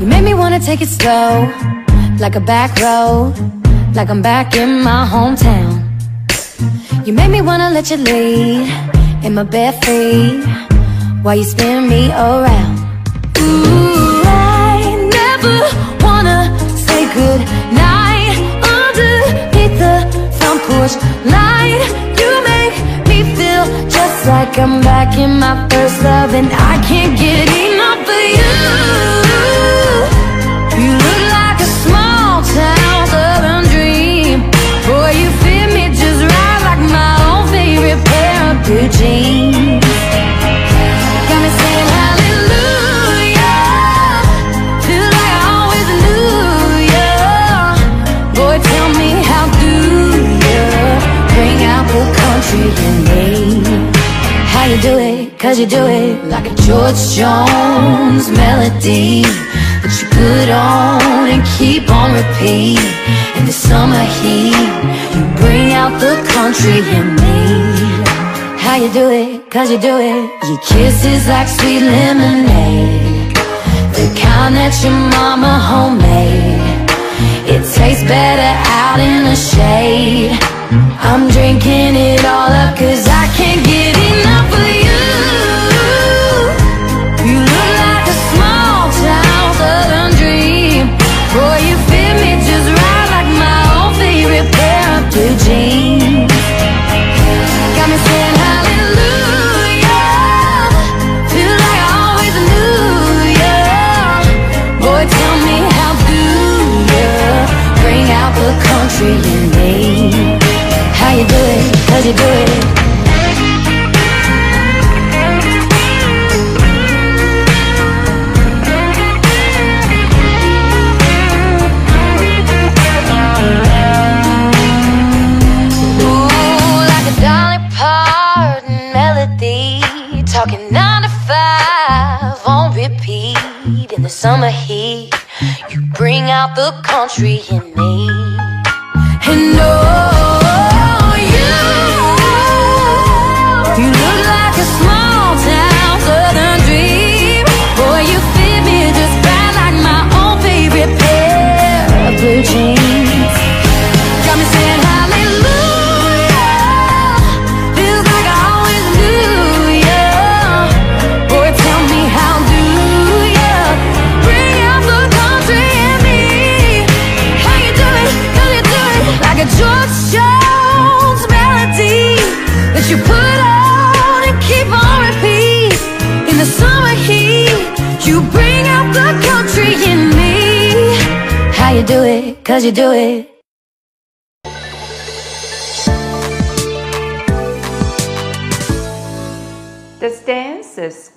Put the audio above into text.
You made me wanna take it slow, like a back road, like I'm back in my hometown. You made me wanna let you lead in my bare feet while you spin me around. Porch light. You make me feel just like I'm back in my first love, and I can't get enough of you. You look like a small town southern dream. Boy, you fit me just right like my favorite pair of blue jeans. The country in me? How you do it? Cause you do it like a George Jones melody that you put on and keep on repeat. In the summer heat, you bring out the country in me. How you do it? Cause you do it. Your kisses like sweet lemonade, the kind that your mama homemade. It tastes better out in the shade. I'm drinking it all up cause I can't get enough of you. You look like a small town southern dream. Boy, you fit me just right like my old favorite pair of blue jeans. Got me saying hallelujah. Feel like I always knew ya. Boy, tell me how do ya bring out the country in me? You do it. Ooh, like a Dolly Parton melody, talking nine to five on repeat. In the summer heat, you bring out the country in me. Blue jeans. Got me saying hallelujah. Feels like I always knew ya. Boy, tell me how do ya bring out the country in me? How you do it? How you do it? Like a George Jones melody that you put Cause you do it. This dance is